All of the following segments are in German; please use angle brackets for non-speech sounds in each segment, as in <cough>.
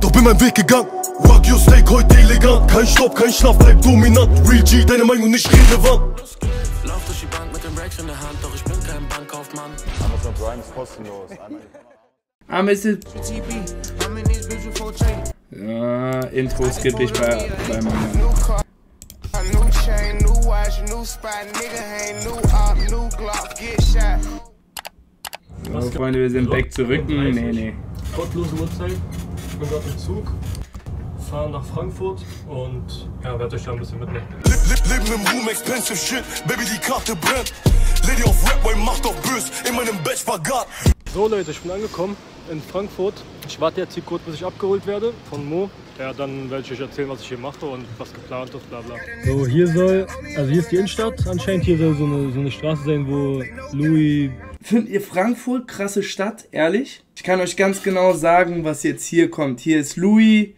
doch bin mein Weg gegangen. Wagyu Steak heute elegant, kein Stopp, kein Schlaf, bleib dominant. Real G, deine Meinung nicht relevant. Lauf durch die Bank mit dem Racks in der Hand, doch ich bin kein Bankkaufmann. Amazon Prime ist kostenlos. Aber es ist. Ja, Intro skippe ich bei, bei meiner. New chain, new watch, new spot, nigga ain't new op, new Glock, get shot. So, Freunde, wir sind back zurück. Nee, nee. Gottlose Uhrzeit. Ich bin gerade im Zug, fahre nach Frankfurt und ja, werde euch da ein bisschen mitnehmen. Leb, leb, leben im Ruhm, expensive shit, Baby, die Karte brennt. Lady of Rap, Boy, macht doch bös, in meinem Bett Spagat. So Leute, ich bin angekommen in Frankfurt. Ich warte jetzt hier kurz, bis ich abgeholt werde von Mo. Ja, dann werde ich euch erzählen, was ich hier mache und was geplant ist, bla bla. So, hier soll, also hier ist die Innenstadt anscheinend. Hier soll so eine, so eine Straße sein, wo Louis Findet ihr Frankfurt krasse Stadt, ehrlich? Ich kann euch ganz genau sagen, was jetzt hier kommt. Hier ist Louis,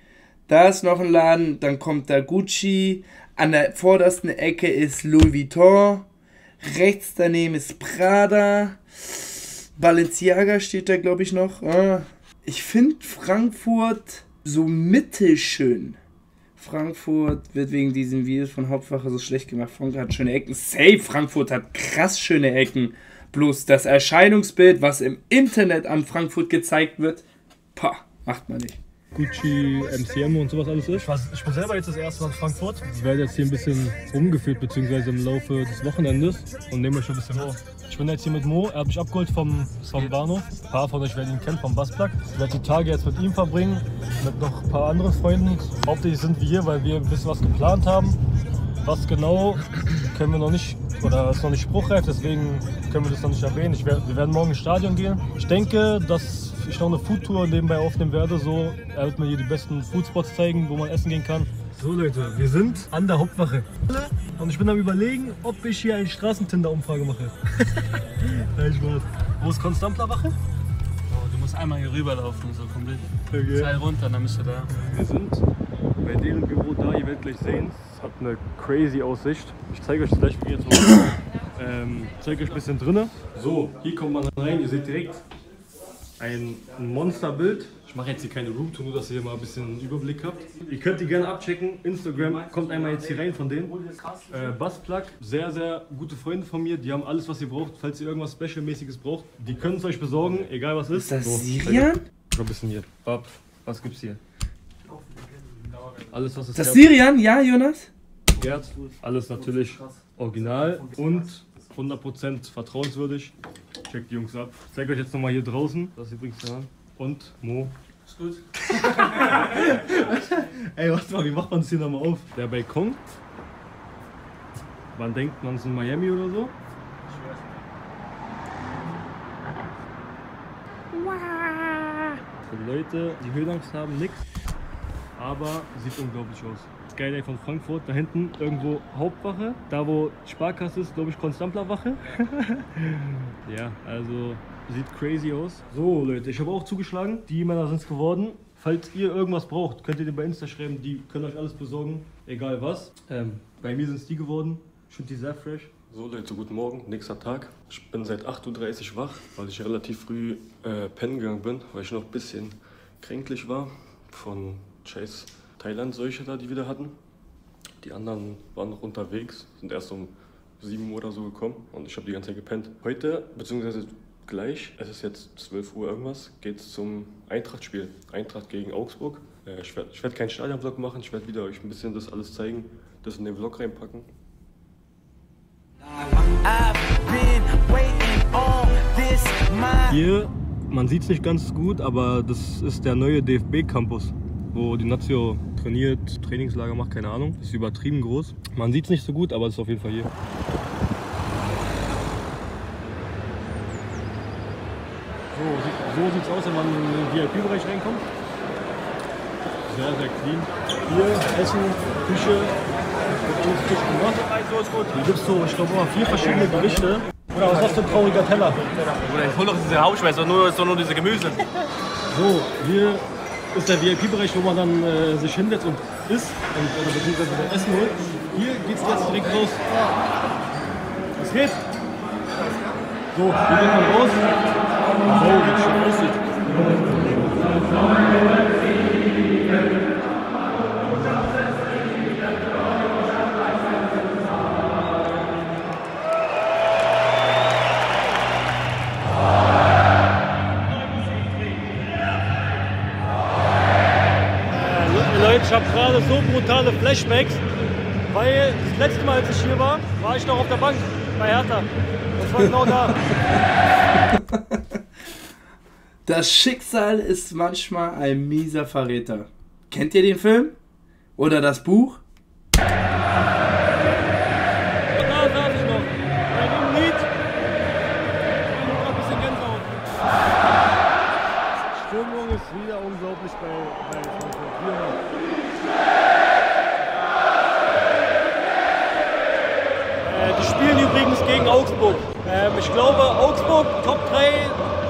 da ist noch ein Laden, dann kommt da Gucci, an der vordersten Ecke ist Louis Vuitton, rechts daneben ist Prada, Balenciaga steht da, glaube ich, noch. Ah. Ich finde Frankfurt so mittelschön. Frankfurt wird wegen diesen Videos von Hauptwache so schlecht gemacht. Frankfurt hat schöne Ecken. Safe, Frankfurt hat krass schöne Ecken. Bloß das Erscheinungsbild, was im Internet an Frankfurt gezeigt wird, pah, macht man nicht. Gucci, MCM und sowas alles ist. Ich, war, ich bin selber jetzt das erste Mal in Frankfurt. Ich werde jetzt hier ein bisschen rumgeführt, beziehungsweise im Laufe des Wochenendes und nehme euch ein bisschen vor. Ich bin jetzt hier mit Mo, er hat mich abgeholt vom, vom Bahnhof. Ein paar von euch werden ihn kennen, vom Bassplug. Ich werde die Tage jetzt mit ihm verbringen, mit noch ein paar anderen Freunden. Hauptsächlich sind wir hier, weil wir ein bisschen was geplant haben. Was genau können wir noch nicht, oder ist noch nicht spruchreif, deswegen können wir das noch nicht erwähnen. Werd, wir werden morgen ins Stadion gehen. Ich denke, dass ich noch eine Foodtour nebenbei aufnehmen werde. So, er wird mir hier die besten Foodspots zeigen, wo man essen gehen kann. So Leute, wir sind an der Hauptwache. Und ich bin am überlegen, ob ich hier eine Straßentinder-Umfrage mache. <laughs> Nein, Spaß. Wo ist Konstantler Wache? Oh, du musst einmal hier rüberlaufen, so komplett. Okay. Seil runter, dann bist du da. Wir sind bei deren Büro da, ihr werdet gleich sehen. Es hat eine crazy Aussicht. Ich zeige euch das gleich, wie ihr jetzt mal. <coughs> ähm, zeige euch ein bisschen drinnen. So, hier kommt man rein, ihr seht direkt ein Monsterbild. Ich mache jetzt hier keine Roomtour, nur dass ihr hier mal ein bisschen einen Überblick habt. Ihr könnt die gerne abchecken. Instagram kommt einmal jetzt hier rein von denen. Äh, Bassplug, sehr, sehr gute Freunde von mir. Die haben alles, was ihr braucht. Falls ihr irgendwas Special-mäßiges braucht, die können es euch besorgen, egal was ist. Ist das So, Sirian? Noch ein bisschen hier. Bab, was gibt's hier? Alles, was es Das gab. Sirian? Ja, Jonas? Gerd, alles natürlich original und 100% vertrauenswürdig. Checkt die Jungs ab. Ich zeige euch jetzt nochmal hier draußen, das ist übrigens da. Und Mo. Ist gut. <laughs> Ey, warte mal, wie macht man das hier nochmal auf? Der Balkon. Man denkt, man ist in Miami oder so. Für Leute, die Höhenangst haben, nix. Aber sieht unglaublich aus. Skyline von Frankfurt, da hinten irgendwo Hauptwache. Da wo Sparkasse ist, glaube ich, Konstantlerwache. <laughs> ja, also sieht crazy aus. So Leute, ich habe auch zugeschlagen. Die Männer sind es geworden. Falls ihr irgendwas braucht, könnt ihr den bei Insta schreiben. Die können euch alles besorgen, egal was. Ähm, bei mir sind es die geworden. Ich finde die sehr fresh. So Leute, guten Morgen, nächster Tag. Ich bin seit 8.30 Uhr wach, weil ich relativ früh äh, pennen gegangen bin, weil ich noch ein bisschen kränklich war von Chase Thailand-Seuche da, die wir da hatten. Die anderen waren noch unterwegs, sind erst um 7 Uhr oder so gekommen und ich habe die ganze Zeit gepennt. Heute, beziehungsweise gleich, es ist jetzt 12 Uhr irgendwas, geht es zum Eintracht-Spiel. Eintracht gegen Augsburg. Äh, ich werde werd keinen Stadion-Vlog machen, ich werde wieder euch ein bisschen das alles zeigen, das in den Vlog reinpacken. Hier, man sieht es nicht ganz gut, aber das ist der neue DFB-Campus, wo die Nazio trainiert, Trainingslager macht, keine Ahnung. Ist übertrieben groß. Man sieht es nicht so gut, aber es ist auf jeden Fall hier. So, sieht, so sieht es aus, wenn man in den VIP-Bereich reinkommt. Sehr, sehr clean. Hier Essen, Küche, alles frisch gemacht. Hier gibt es so, ich glaube, vier verschiedene Gerichte. Oder was ist das für ein trauriger Teller? Bruder, ich hol doch diese Hauptspeise, nur, nur diese Gemüse. So, hier ist der VIP-Bereich, wo man dann äh, sich hinsetzt und isst und, oder beziehungsweise Essen holt. Hier geht's jetzt direkt raus. Was geht? So, hier geht man raus. So, es schon aussieht. Leute, ich habe gerade so brutale Flashbacks, weil das letzte Mal, als ich hier war, war ich noch auf der Bank bei Hertha. Das war genau da. <laughs> Das Schicksal ist manchmal ein mieser Verräter. Kennt ihr den Film? Oder das Buch? Gegen Augsburg. Ähm, ich glaube, Augsburg Top 3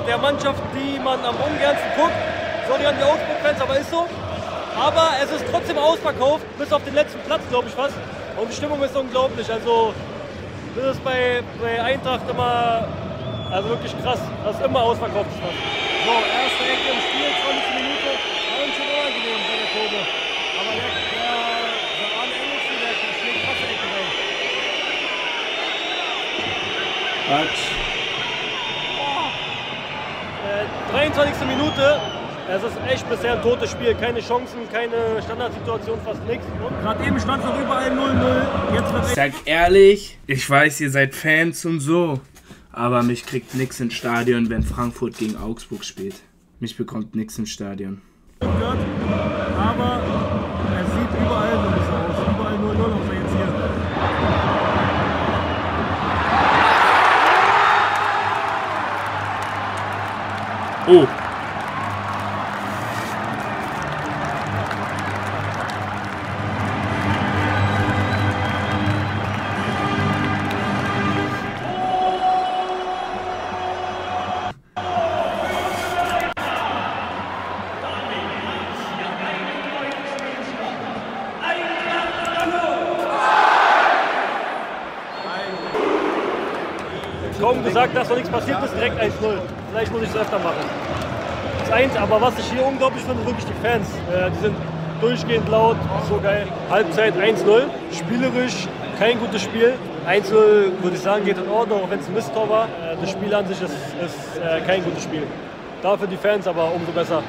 der Mannschaft, die man am ungernsten guckt. Sorry an die Augsburg-Fans, aber ist so. Aber es ist trotzdem ausverkauft, bis auf den letzten Platz, glaube ich fast. Und die Stimmung ist unglaublich. Also, das ist bei, bei Eintracht immer also wirklich krass, dass immer ausverkauft ist. So, erste Ecke im Spiel, 20 Minuten. Ganz schön unangenehm bei der Kurve. Aber der, der, der Arne Engelsen, der schlägt krasse Ecke rein. Quatsch. Äh, 23. Minute. Es ist echt bisher ein totes Spiel. Keine Chancen, keine Standardsituation, fast nichts. Gerade eben stand es noch überall 0-0. Jetzt wird Ich sag ehrlich, ich weiß, ihr seid Fans und so. Aber mich kriegt nix ins Stadion, wenn Frankfurt gegen Augsburg spielt. Mich bekommt nix im Stadion. Aber es sieht überall so aus. Oh, Kaum gesagt, dass noch nichts passiert ist, direkt 1-0. Vielleicht muss ich es öfter machen. Das eins, aber was ich hier unglaublich finde, wirklich die Fans. Äh, die sind durchgehend laut, so geil. Halbzeit 1-0, spielerisch kein gutes Spiel. 1-0 würde ich sagen, geht in Ordnung, auch wenn es ein Misttor war. Äh, das Spiel an sich ist, ist äh, kein gutes Spiel. Dafür die Fans aber umso besser.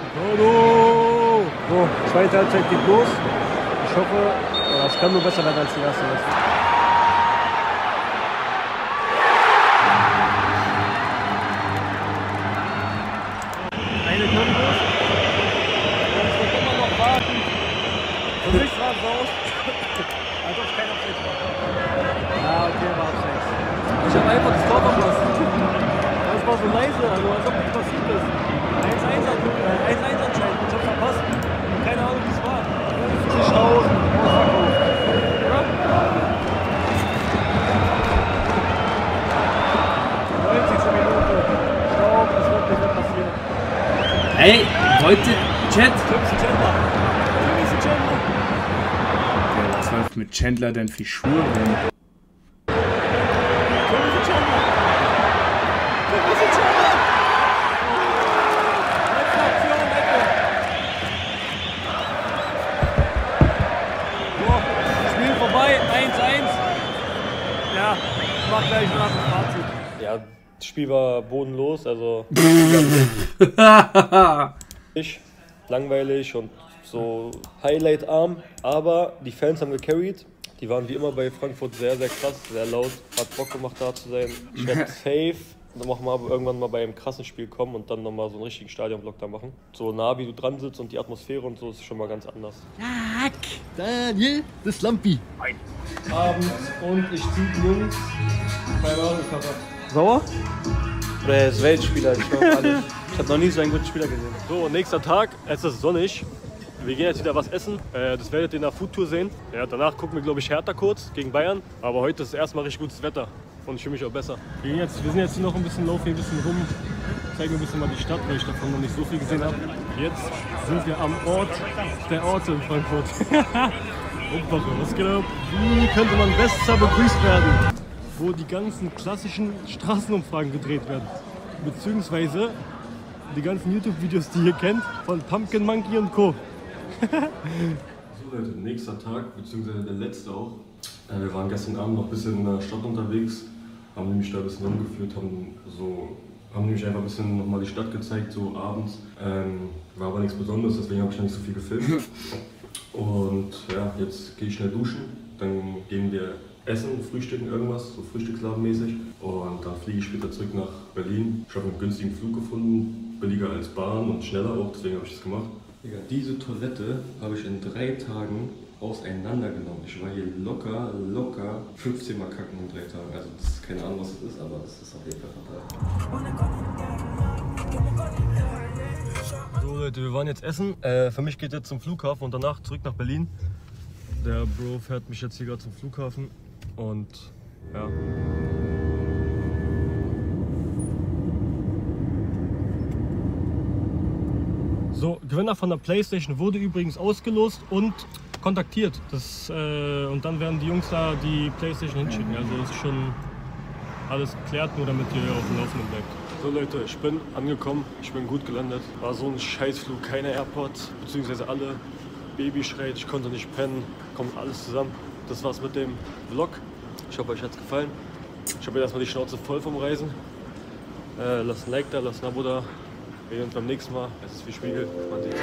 So, zweite Halbzeit geht los. Ich hoffe, es kann nur besser werden als die erste. Mit Chandler denn für Schuhe 1-1. Ja, ich mach gleich nach dem Fazit. Ja, das Spiel war bodenlos, also <laughs> nicht langweilig und so highlightarm, aber die Fans haben gecarried. Die waren wie immer bei Frankfurt sehr, sehr krass, sehr laut, hat Bock gemacht da zu sein. Ich werde <laughs> safe noch mal irgendwann mal bei einem krassen Spiel kommen und dann nochmal so einen richtigen Stadionblock da machen. So nah wie du dran sitzt und die Atmosphäre und so ist schon mal ganz anders. Daniel, das Lampi. Abends und ich zieh die Jungs bei. Sauer? Der ist Weltspieler, ich glaube alles. <laughs> Ich habe noch nie so einen guten Spieler gesehen. So, nächster Tag, es ist sonnig. Wir gehen jetzt wieder was essen. Äh, das werdet ihr in der Foodtour sehen. Ja, danach gucken wir, glaube ich, Hertha kurz gegen Bayern. Aber heute ist erstmal richtig gutes Wetter. Und ich fühle mich auch besser. Wir, gehen jetzt, wir sind jetzt hier noch ein bisschen laufen, hier ein bisschen rum. Zeigen ein bisschen mal die Stadt, weil ich davon noch nicht so viel gesehen habe. Jetzt sind wir am Ort der Orte in Frankfurt. <laughs> Was geht ab? Wie könnte man besser begrüßt werden? Wo die ganzen klassischen Straßenumfragen gedreht werden. Beziehungsweise die ganzen YouTube-Videos, die ihr kennt, von Pumpkin Monkey und Co. <laughs> So Leute, nächster Tag, beziehungsweise der letzte auch. Äh, wir waren gestern Abend noch ein bisschen in der Stadt unterwegs, haben nämlich da ein bisschen rumgeführt, haben so haben nämlich einfach ein bisschen nochmal die Stadt gezeigt, so abends. Ähm, war aber nichts Besonderes, deswegen habe ich noch nicht so viel gefilmt. Und ja, jetzt gehe ich schnell duschen, dann gehen wir essen, frühstücken irgendwas, so Frühstücksladenmäßig. Und dann fliege ich später zurück nach Berlin. Ich habe einen günstigen Flug gefunden, billiger als Bahn und schneller auch, deswegen habe ich das gemacht. Digga, diese Toilette habe ich in drei Tagen auseinandergenommen. Ich war hier locker, locker 15 Mal kacken in drei Tagen. Also das ist keine Ahnung, was das ist, aber das ist auf jeden Fall fatal. So Leute, wir waren jetzt essen. Äh, für mich geht jetzt zum Flughafen und danach zurück nach Berlin. Der Bro fährt mich jetzt hier gerade zum Flughafen und ja. So, Gewinner von der Playstation wurde übrigens ausgelost und kontaktiert. Das, äh, und dann werden die Jungs da die Playstation hinschicken. Also das ist schon alles geklärt, nur damit ihr auf dem Laufenden bleibt. So Leute, ich bin angekommen, ich bin gut gelandet. War so ein Scheißflug, keine Airports, beziehungsweise alle Baby schreit, ich konnte nicht pennen, kommt alles zusammen. Das war's mit dem Vlog. Ich hoffe, euch hat's gefallen. Ich habe jetzt erstmal die Schnauze voll vom Reisen. Äh, lasst ein Like da, lasst ein Abo da. Wir sehen uns beim nächsten Mal. Es ist viel Spiegel. Man sieht.